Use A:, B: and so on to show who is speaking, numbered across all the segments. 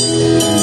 A: thank you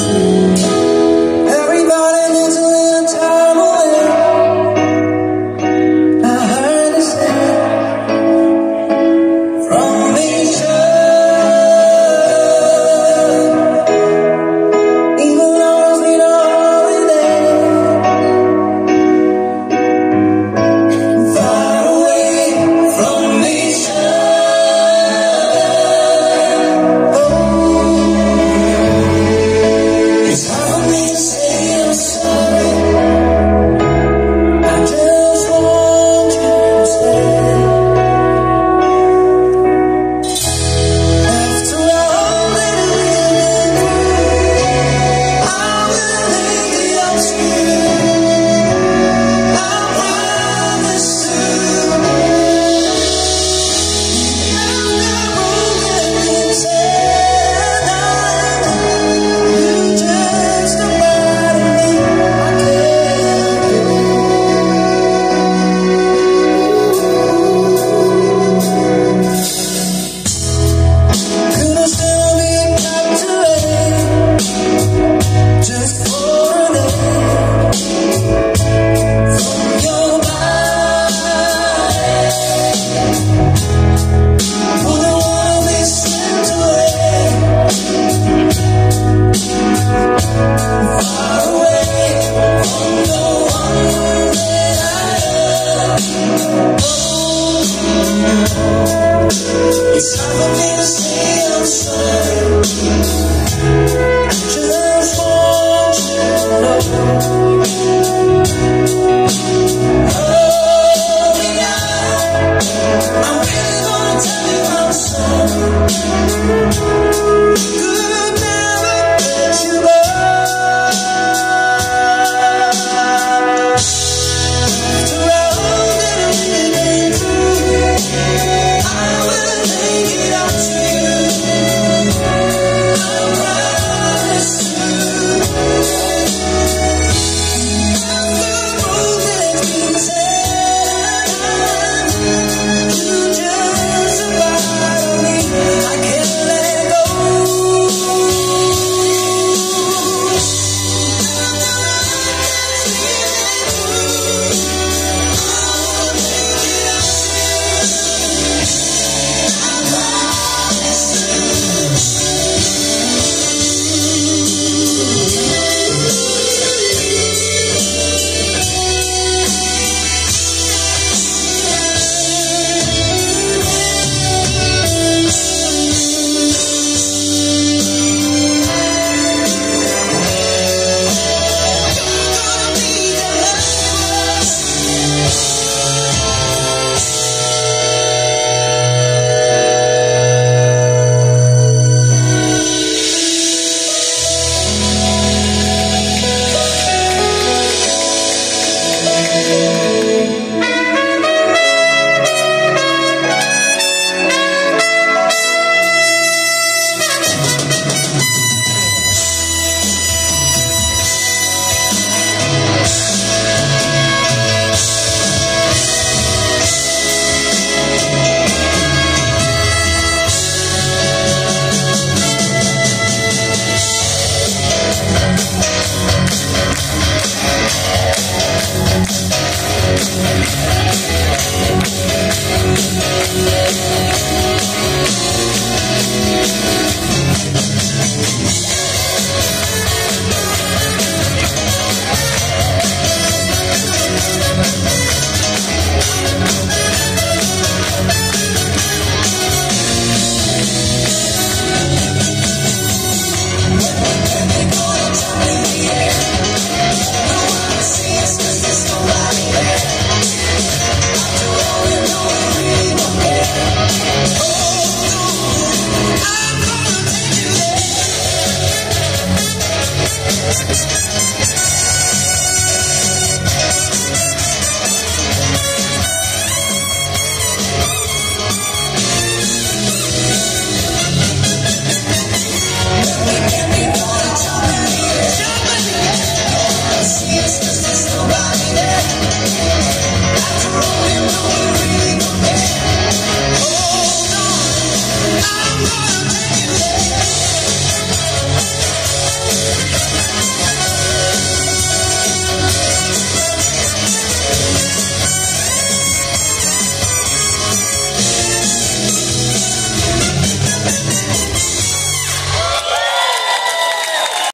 A: It's hard for me to say I'm sorry.